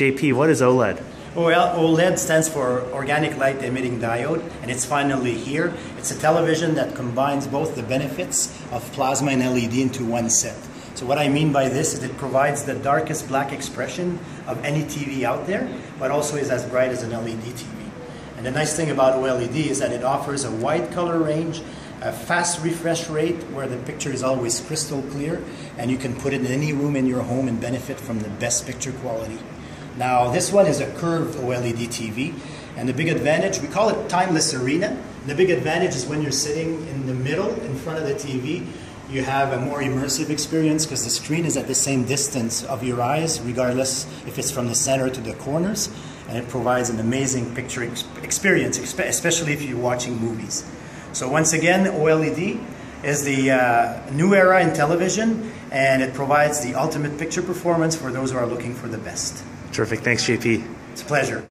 JP, what is OLED? Well, OLED stands for Organic Light Emitting Diode, and it's finally here. It's a television that combines both the benefits of plasma and LED into one set. So what I mean by this is it provides the darkest black expression of any TV out there, but also is as bright as an LED TV. And the nice thing about OLED is that it offers a wide color range, a fast refresh rate where the picture is always crystal clear, and you can put it in any room in your home and benefit from the best picture quality. Now, this one is a curved OLED TV, and the big advantage, we call it timeless arena. The big advantage is when you're sitting in the middle in front of the TV, you have a more immersive experience because the screen is at the same distance of your eyes, regardless if it's from the center to the corners, and it provides an amazing picture ex experience, especially if you're watching movies. So once again, OLED is the uh, new era in television, and it provides the ultimate picture performance for those who are looking for the best. Terrific. Thanks, JP. It's a pleasure.